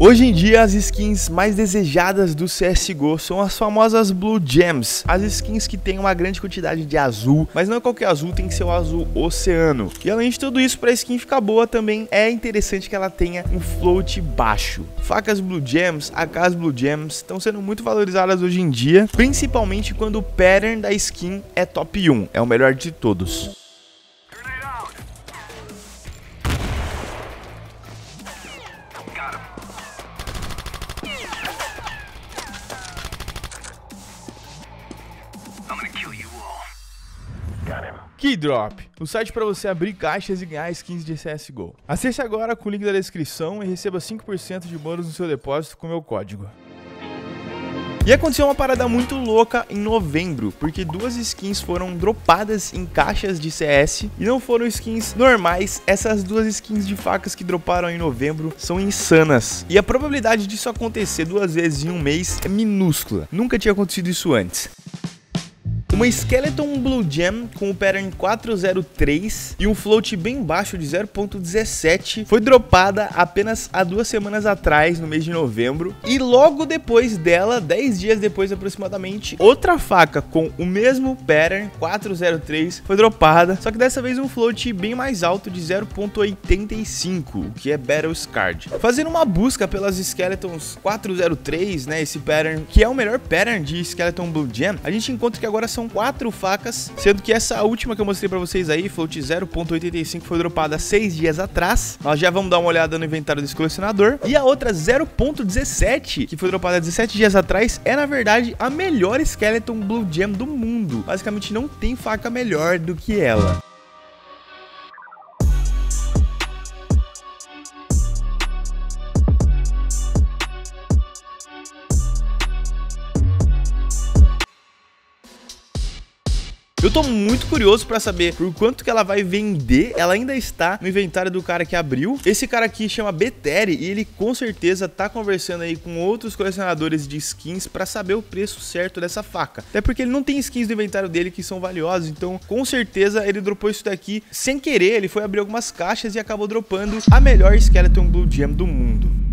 Hoje em dia, as skins mais desejadas do CSGO são as famosas Blue Gems, as skins que têm uma grande quantidade de azul, mas não é qualquer azul, tem que ser o azul oceano. E além de tudo isso, para a skin ficar boa também é interessante que ela tenha um float baixo. Facas Blue Gems, AKs Blue Gems estão sendo muito valorizadas hoje em dia, principalmente quando o pattern da skin é top 1, é o melhor de todos. Keydrop, o site para você abrir caixas e ganhar skins de CSGO. Acesse agora com o link da descrição e receba 5% de bônus no seu depósito com meu código. E aconteceu uma parada muito louca em novembro, porque duas skins foram dropadas em caixas de CS e não foram skins normais. Essas duas skins de facas que droparam em novembro são insanas. E a probabilidade disso acontecer duas vezes em um mês é minúscula. Nunca tinha acontecido isso antes. Uma Skeleton Blue Gem com o pattern 403 e um float bem baixo de 0.17 foi dropada apenas há duas semanas atrás, no mês de novembro. E logo depois dela, 10 dias depois aproximadamente, outra faca com o mesmo pattern 403 foi dropada, só que dessa vez um float bem mais alto de 0.85, o que é Battle Scarred. Fazendo uma busca pelas Skeletons 403, né, esse pattern, que é o melhor pattern de Skeleton Blue Gem, a gente encontra que agora são quatro facas, sendo que essa última que eu mostrei pra vocês aí, float 0.85, foi dropada seis dias atrás. Nós já vamos dar uma olhada no inventário desse colecionador. E a outra 0.17, que foi dropada 17 dias atrás, é na verdade a melhor Skeleton Blue Gem do mundo. Basicamente não tem faca melhor do que ela. Eu tô muito curioso para saber por quanto que ela vai vender. Ela ainda está no inventário do cara que abriu. Esse cara aqui chama Beteri e ele com certeza tá conversando aí com outros colecionadores de skins para saber o preço certo dessa faca. Até porque ele não tem skins no inventário dele que são valiosas, então com certeza ele dropou isso daqui sem querer. Ele foi abrir algumas caixas e acabou dropando a melhor Skeleton Blue Gem do mundo.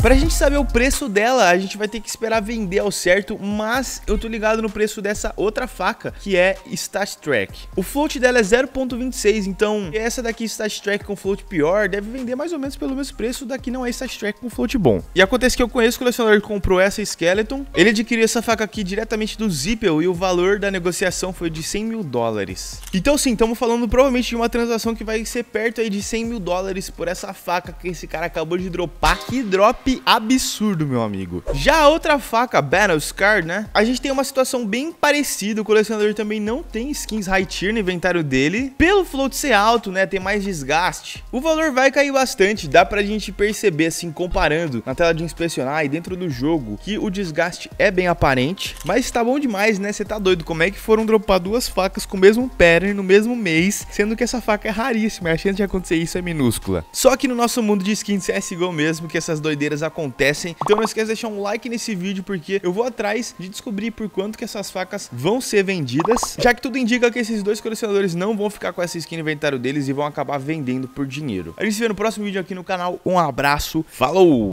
Pra gente saber o preço dela, a gente vai ter que esperar vender ao certo, mas eu tô ligado no preço dessa outra faca, que é Stat Track. O float dela é 0.26, então essa daqui Stat Track com float pior deve vender mais ou menos pelo mesmo preço daqui não é Stat Track com float bom. E acontece que eu conheço o colecionador que comprou essa Skeleton, ele adquiriu essa faca aqui diretamente do Zippel e o valor da negociação foi de 100 mil dólares. Então sim, estamos falando provavelmente de uma transação que vai ser perto aí de 100 mil dólares por essa faca que esse cara acabou de dropar. Que drop absurdo, meu amigo. Já a outra faca, Battle Scar, né? A gente tem uma situação bem parecida. O colecionador também não tem skins high tier no inventário dele. Pelo float ser alto, né? Tem mais desgaste. O valor vai cair bastante. Dá pra gente perceber, assim, comparando na tela de inspecionar e dentro do jogo, que o desgaste é bem aparente. Mas tá bom demais, né? Você tá doido. Como é que foram dropar duas facas com o mesmo pattern no mesmo mês, sendo que essa faca é raríssima. A chance de acontecer isso é minúscula. Só que no nosso mundo de skins CSGO mesmo, que essas doideiras acontecem. Então não esqueça de deixar um like nesse vídeo, porque eu vou atrás de descobrir por quanto que essas facas vão ser vendidas, já que tudo indica que esses dois colecionadores não vão ficar com essa skin no inventário deles e vão acabar vendendo por dinheiro. A gente se vê no próximo vídeo aqui no canal. Um abraço, falou!